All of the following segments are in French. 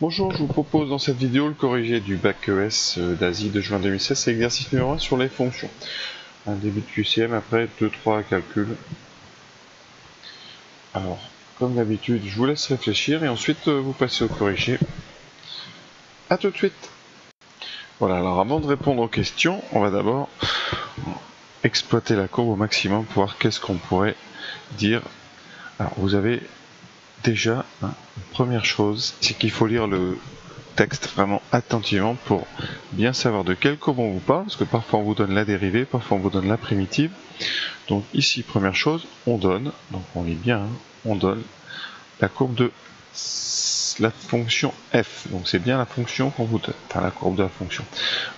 Bonjour, je vous propose dans cette vidéo le corrigé du bac ES euh, d'Asie de juin 2016, c'est numéro 1 sur les fonctions. Un début de QCM après 2-3 calculs. Alors, comme d'habitude, je vous laisse réfléchir et ensuite euh, vous passez au corrigé. A tout de suite Voilà, alors avant de répondre aux questions, on va d'abord exploiter la courbe au maximum pour voir qu'est-ce qu'on pourrait dire. Alors, vous avez déjà, hein, première chose, c'est qu'il faut lire le texte vraiment attentivement pour bien savoir de quelle courbe on vous parle, parce que parfois on vous donne la dérivée, parfois on vous donne la primitive. Donc ici, première chose, on donne, donc on lit bien, hein, on donne la courbe de la fonction f. Donc c'est bien la fonction qu'on vous donne, enfin la courbe de la fonction.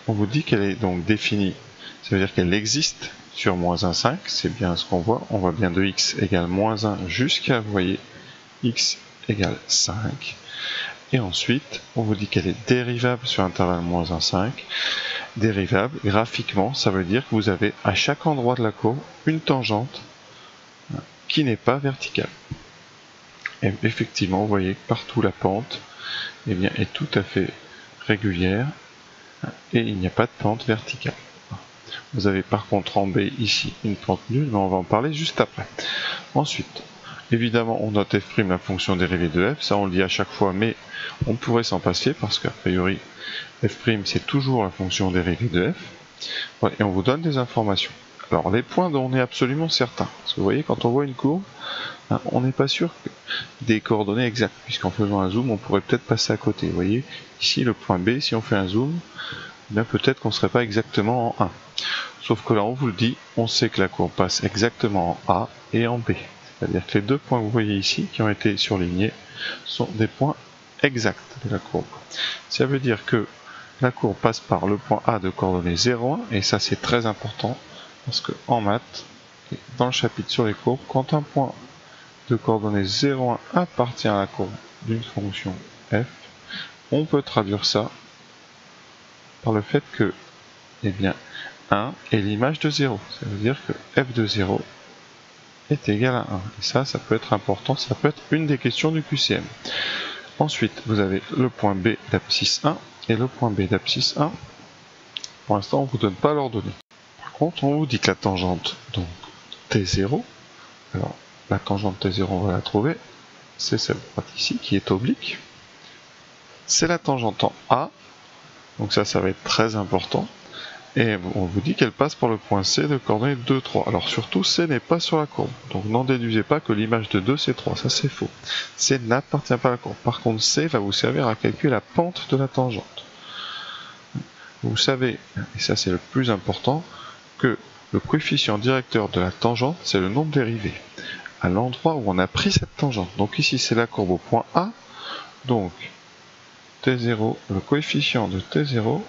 On vous dit qu'elle est donc définie, ça veut dire qu'elle existe sur moins 1, 5, c'est bien ce qu'on voit. On voit bien de x égale moins 1 jusqu'à, vous voyez, x égale 5. Et ensuite, on vous dit qu'elle est dérivable sur intervalle moins 1, 5. Dérivable, graphiquement, ça veut dire que vous avez à chaque endroit de la courbe une tangente qui n'est pas verticale. Et effectivement, vous voyez que partout la pente eh bien, est tout à fait régulière et il n'y a pas de pente verticale. Vous avez par contre en B ici une pente nulle, mais on va en parler juste après. Ensuite, Évidemment, on note f' la fonction dérivée de f, ça on le dit à chaque fois, mais on pourrait s'en passer parce qu'a priori, f' c'est toujours la fonction dérivée de f. et on vous donne des informations. Alors les points dont on est absolument certain, parce que vous voyez, quand on voit une courbe, hein, on n'est pas sûr des coordonnées exactes, puisqu'en faisant un zoom, on pourrait peut-être passer à côté. Vous voyez, ici le point B, si on fait un zoom, eh peut-être qu'on ne serait pas exactement en 1. Sauf que là, on vous le dit, on sait que la courbe passe exactement en A et en B. C'est-à-dire que les deux points que vous voyez ici, qui ont été surlignés, sont des points exacts de la courbe. Ça veut dire que la courbe passe par le point A de coordonnées 0,1, et ça c'est très important, parce que en maths, dans le chapitre sur les courbes, quand un point de coordonnées 0,1 appartient à la courbe d'une fonction f, on peut traduire ça par le fait que eh bien, 1 est l'image de 0. Ça veut dire que f de 0 est égal à 1. Et ça, ça peut être important, ça peut être une des questions du QCM. Ensuite, vous avez le point B d'abscisse 1 et le point B d'abscisse 1. Pour l'instant, on ne vous donne pas l'ordonnée. Par contre, on vous dit que la tangente donc T0, alors la tangente T0, on va la trouver, c'est cette droite ici qui est oblique. C'est la tangente en A, donc ça, ça va être très important et on vous dit qu'elle passe par le point C de coordonnées 2, 3. Alors surtout, C n'est pas sur la courbe. Donc n'en déduisez pas que l'image de 2 c'est 3, ça c'est faux. C n'appartient pas à la courbe. Par contre, C va vous servir à calculer la pente de la tangente. Vous savez, et ça c'est le plus important, que le coefficient directeur de la tangente, c'est le nombre dérivé, à l'endroit où on a pris cette tangente. Donc ici c'est la courbe au point A, donc T0, le coefficient de T0,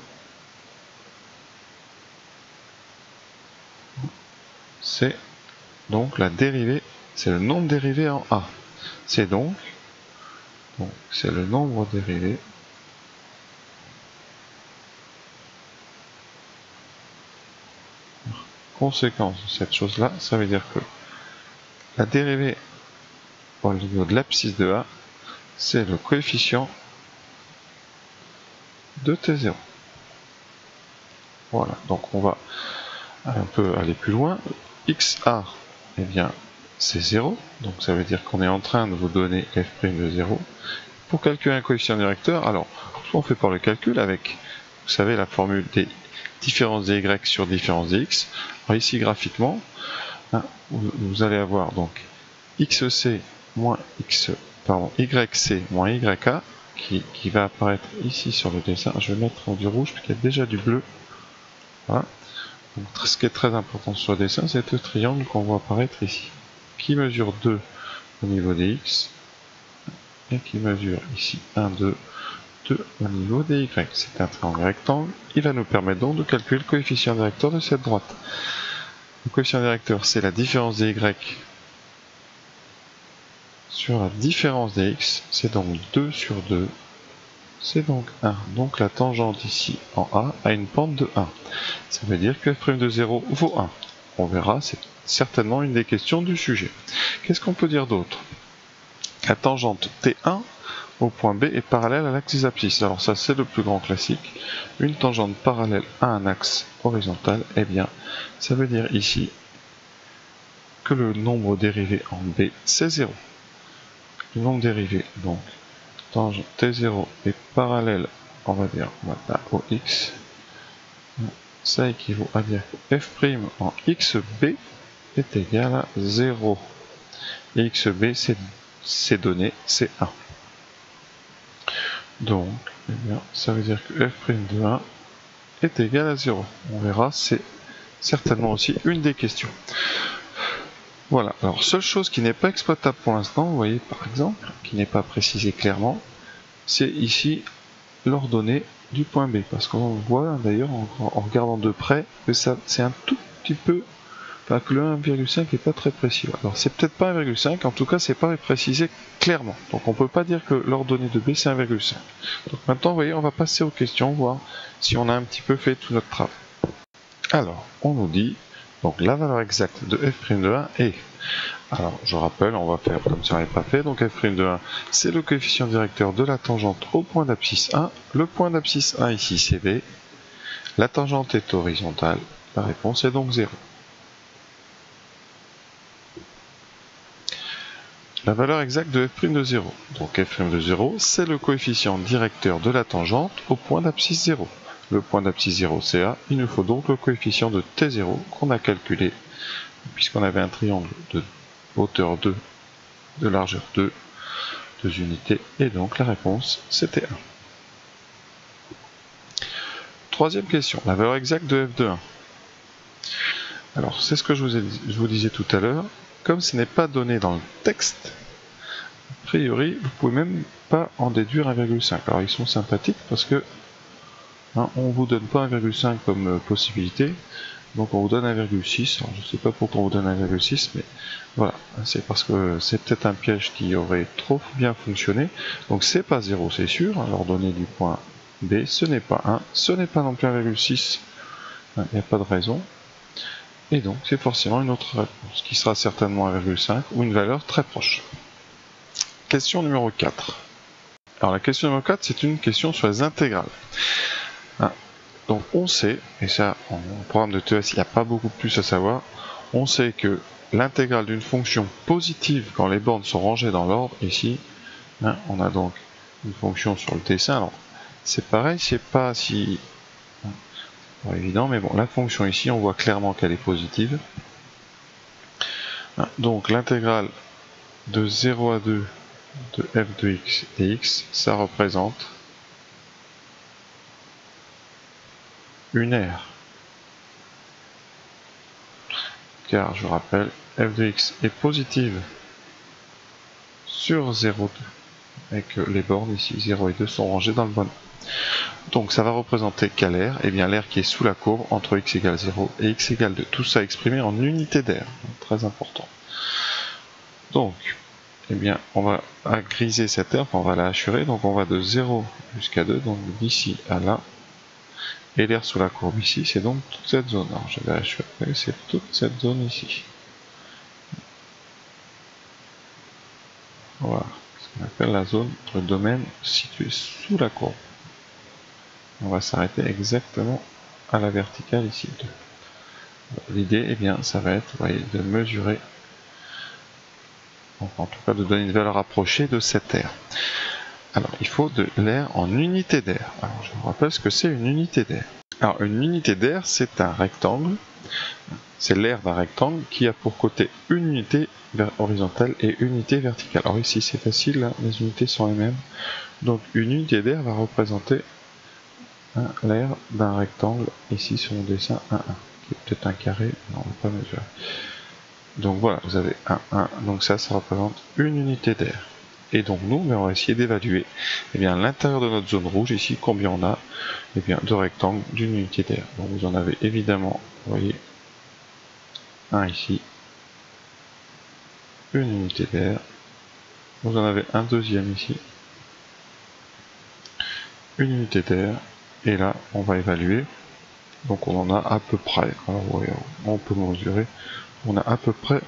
c'est donc la dérivée, c'est le nombre dérivé en A. C'est donc, c'est le nombre dérivé conséquence de cette chose-là, ça veut dire que la dérivée au niveau de l'abscisse de A, c'est le coefficient de T0. Voilà, donc on va un peu aller plus loin xa, eh bien, c'est 0, donc ça veut dire qu'on est en train de vous donner f' de 0. Pour calculer un coefficient directeur, alors, on fait par le calcul avec, vous savez, la formule des différences des y sur différences des x. Alors ici, graphiquement, hein, vous, allez avoir donc xc moins x, pardon, yc moins yk, qui, qui va apparaître ici sur le dessin. Je vais mettre du rouge, puisqu'il y a déjà du bleu. Voilà ce qui est très important sur le dessin, c'est le triangle qu'on voit apparaître ici, qui mesure 2 au niveau des x, et qui mesure ici 1, 2, 2 au niveau des y. C'est un triangle rectangle, il va nous permettre donc de calculer le coefficient directeur de cette droite. Le coefficient directeur, c'est la différence des y sur la différence des x, c'est donc 2 sur 2 c'est donc 1. Donc la tangente ici en A a une pente de 1. Ça veut dire que f' de 0 vaut 1. On verra, c'est certainement une des questions du sujet. Qu'est-ce qu'on peut dire d'autre? La tangente T1, au point B est parallèle à l'axe des abscisses. Alors ça c'est le plus grand classique. Une tangente parallèle à un axe horizontal, eh bien ça veut dire ici que le nombre dérivé en B c'est 0. Le nombre dérivé donc tangente T0 est parallèle, on va dire maintenant au X. Ça équivaut à dire que f' en XB est égal à 0. Et XB c'est donné, c'est 1. Donc, eh ça veut dire que f' de 1 est égal à 0. On verra, c'est certainement aussi une des questions. Voilà, alors seule chose qui n'est pas exploitable pour l'instant, vous voyez par exemple, qui n'est pas précisé clairement, c'est ici l'ordonnée du point B, parce qu'on voit d'ailleurs en, regardant de près que c'est un tout petit peu que le 1,5 est pas très précis. Alors c'est peut-être pas 1,5, en tout cas c'est pas précisé clairement. Donc on peut pas dire que l'ordonnée de B c'est 1,5. Donc maintenant vous voyez on va passer aux questions, voir si on a un petit peu fait tout notre travail. Alors on nous dit donc la valeur exacte de f' de 1 est alors, je rappelle, on va faire comme si on n'avait pas fait. Donc, f' de 1, c'est le coefficient directeur de la tangente au point d'abscisse 1. Le point d'abscisse 1 ici, c'est B. La tangente est horizontale. La réponse est donc 0. La valeur exacte de f' de 0. Donc f' de 0, c'est le coefficient directeur de la tangente au point d'abscisse 0. Le point d'abscisse 0, c'est A. Il nous faut donc le coefficient de T0 qu'on a calculé, puisqu'on avait un triangle de hauteur 2, de largeur 2, 2 unités, et donc la réponse, c'était 1. Troisième question, la valeur exacte de f de 1. Alors, c'est ce que je vous, je vous disais tout à l'heure, comme ce n'est pas donné dans le texte, a priori, vous pouvez même pas en déduire 1,5. Alors ils sont sympathiques parce que hein, on vous donne pas 1,5 comme euh, possibilité, donc on vous donne 1,6. Je ne sais pas pourquoi on vous donne 1,6, mais voilà, c'est parce que c'est peut-être un piège qui aurait trop bien fonctionné. Donc c'est pas 0, c'est sûr. Alors donner du point B, ce n'est pas 1, ce n'est pas non plus 1,6. Il n'y a pas de raison. Et donc c'est forcément une autre réponse, qui sera certainement 1,5 ou une valeur très proche. Question numéro 4. Alors la question numéro 4, c'est une question sur les intégrales. Donc on sait, et ça en programme de TES il n'y a pas beaucoup plus à savoir, on sait que l'intégrale d'une fonction positive quand les bornes sont rangées dans l'ordre, ici, hein, on a donc une fonction sur le dessin, alors c'est pareil, c'est pas si évident, mais bon, la fonction ici, on voit clairement qu'elle est positive. Ah, donc l'intégrale de 0 à 2 de f de x et x, ça représente une aire. Car je rappelle, f de x est positive sur 0, 2, et que les bornes ici 0 et 2 sont rangées dans le bon donc ça va représenter quelle air Eh bien l'air qui est sous la courbe entre x égale 0 et x égale 2. Tout ça exprimé en unité d'air, très important. Donc, eh bien, on va griser cette air, on va la assurer, donc on va de 0 jusqu'à 2, donc d'ici à là. Et l'air sous la courbe ici, c'est donc toute cette zone. Alors je vais assurer, c'est toute cette zone ici. Voilà, ce qu'on appelle la zone, le domaine situé sous la courbe on va s'arrêter exactement à la verticale ici. L'idée, eh bien, ça va être de mesurer, en tout cas de donner une valeur approchée de cette air. Alors, il faut de l'air en unité d'air. Alors, je vous rappelle ce que c'est une unité d'air. Alors, une unité d'air, c'est un rectangle. C'est l'air d'un rectangle qui a pour côté une unité horizontale et une unité verticale. Alors ici, c'est facile, hein, les unités sont les mêmes. Donc, une unité d'air va représenter l'air d'un rectangle ici sur mon dessin 1, 1 qui est peut-être un carré, non, on va pas mesurer. Donc voilà, vous avez 1, 1, donc ça, ça représente une unité d'air. Et donc nous, on va essayer d'évaluer eh l'intérieur de notre zone rouge ici, combien on a eh bien, de rectangles d'une unité d'air. Donc vous en avez évidemment, voyez, un ici, une unité d'air. Vous en avez un deuxième ici, une unité d'air, et là, on va évaluer. Donc on en a à peu près. on peut mesurer. On a à peu près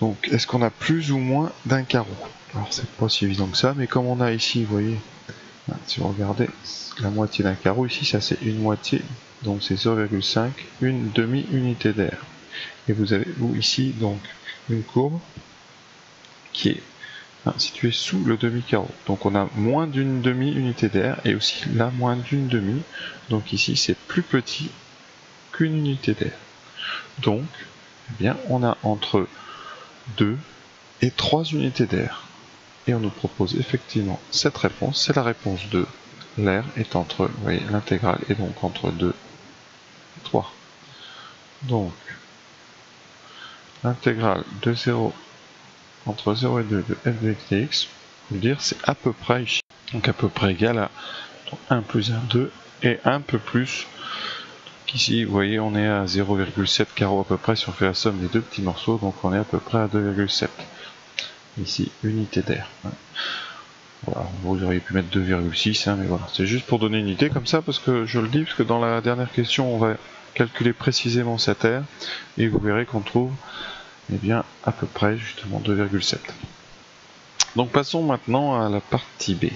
Donc, est-ce qu'on a plus ou moins d'un carreau? Alors, c'est pas si évident que ça, mais comme on a ici, vous voyez, si vous regardez, la moitié d'un carreau, ici, ça c'est une moitié, donc c'est 0,5, une demi-unité d'air. Et vous avez, vous, ici, donc, une courbe qui est hein, située sous le demi-carreau. Donc on a moins d'une demi-unité d'air, et aussi là, moins d'une demi. Donc ici, c'est plus petit qu'une unité d'air. Donc, eh bien, on a entre 2 et 3 unités d'air. Et on nous propose effectivement cette réponse, c'est la réponse 2. L'air est entre, vous voyez, l'intégrale est donc entre 2 et 3. Donc, l'intégrale de 0 entre 0 et 2 de f de x, on dire c'est à peu près. Donc à peu près égal à 1 plus 1, 2 et un peu plus ici, vous voyez, on est à 0,7 carreaux à peu près si on fait la somme des deux petits morceaux, donc on est à peu près à 2,7. Ici, unité d'air. Voilà, vous auriez pu mettre 2,6, hein, mais voilà, c'est juste pour donner une idée comme ça, parce que je le dis, parce que dans la dernière question, on va calculer précisément cet air, et vous verrez qu'on trouve eh bien, à peu près justement 2,7. Donc passons maintenant à la partie B.